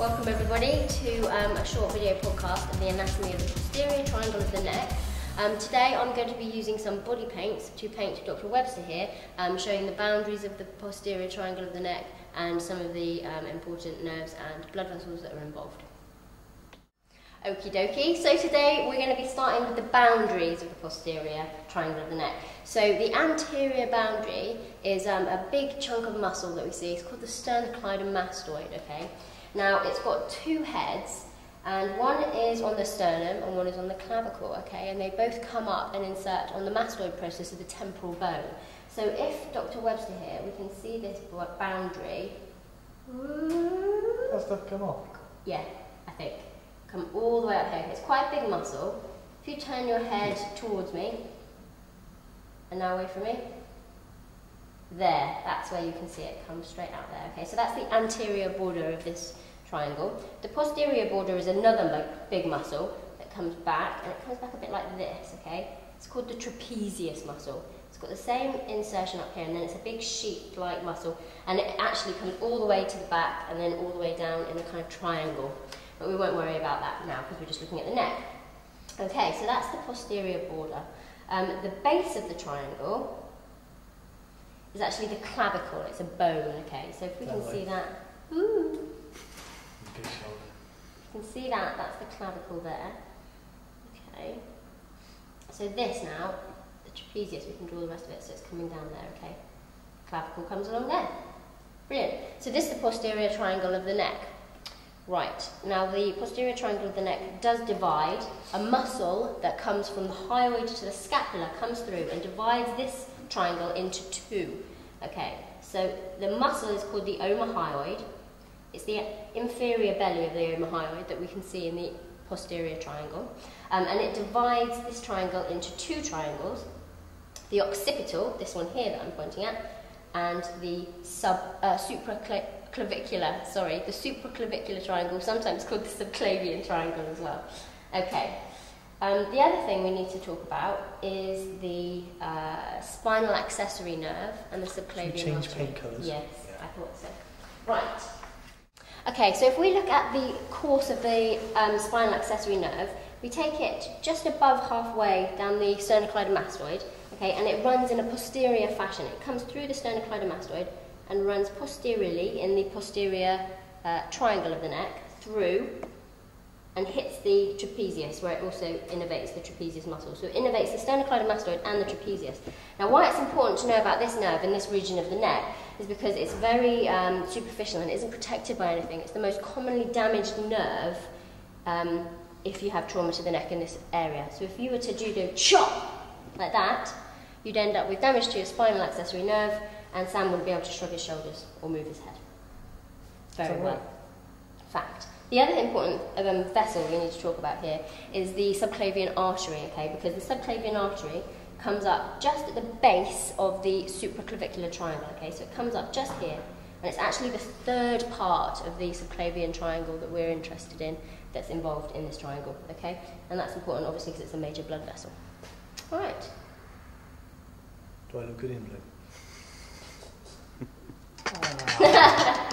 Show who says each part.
Speaker 1: Welcome everybody to um, a short video podcast of the anatomy of the posterior triangle of the neck. Um, today I'm going to be using some body paints to paint Dr Webster here, um, showing the boundaries of the posterior triangle of the neck and some of the um, important nerves and blood vessels that are involved. Okie dokie, so today we're going to be starting with the boundaries of the posterior triangle of the neck. So the anterior boundary is um, a big chunk of muscle that we see, it's called the sternocleidomastoid, okay? Now it's got two heads and one is on the sternum and one is on the clavicle, okay? And they both come up and insert on the mastoid process of the temporal bone. So if Dr. Webster here, we can see this boundary.
Speaker 2: Has that come off?
Speaker 1: Yeah, I think come all the way up here. It's quite a big muscle. If you turn your head towards me, and now away from me, there, that's where you can see it come straight out there. Okay, so that's the anterior border of this triangle. The posterior border is another big muscle that comes back, and it comes back a bit like this, okay? It's called the trapezius muscle. It's got the same insertion up here, and then it's a big sheet-like muscle, and it actually comes all the way to the back, and then all the way down in a kind of triangle. But we won't worry about that now because we're just looking at the neck. Okay, so that's the posterior border. Um, the base of the triangle is actually the clavicle. It's a bone, okay? So if we can see that, ooh,
Speaker 2: Big shoulder.
Speaker 1: you can see that, that's the clavicle there. Okay. So this now, the trapezius, we can draw the rest of it, so it's coming down there, okay? Clavicle comes along there. Brilliant. So this is the posterior triangle of the neck. Right, now the posterior triangle of the neck does divide. A muscle that comes from the hyoid to the scapula comes through and divides this triangle into two. Okay, so the muscle is called the omohyoid. It's the inferior belly of the omohyoid that we can see in the posterior triangle. Um, and it divides this triangle into two triangles. The occipital, this one here that I'm pointing at, and the sub, uh, supraclavicular, sorry, the supraclavicular triangle, sometimes called the subclavian triangle as well. Okay. Um, the other thing we need to talk about is the uh, spinal accessory nerve and the subclavian
Speaker 2: Should change paint colours?
Speaker 1: Yes,
Speaker 2: Yeah.
Speaker 1: I thought so. Right. Okay, so if we look at the course of the um, spinal accessory nerve, we take it just above halfway down the sternocleidomastoid, okay, and it runs in a posterior fashion. It comes through the sternocleidomastoid and runs posteriorly in the posterior uh, triangle of the neck through and hits the trapezius, where it also innervates the trapezius muscle. So it innervates the sternocleidomastoid and the trapezius. Now, why it's important to know about this nerve in this region of the neck is because it's very um, superficial and isn't protected by anything. It's the most commonly damaged nerve um, if you have trauma to the neck in this area. So if you were to judo chop like that, you'd end up with damage to your spinal accessory nerve, and Sam wouldn't be able to shrug his shoulders or move his head. Very
Speaker 2: that
Speaker 1: well. Fact. The other important um, vessel we need to talk about here is the subclavian artery, okay? Because the subclavian artery comes up just at the base of the supraclavicular triangle, okay? So it comes up just here, and it's actually the third part of the subclavian triangle that we're interested in that's involved in this triangle, okay? And that's important, obviously, because it's a major blood vessel. All right.
Speaker 2: Do I look good in blue? 哈哈哈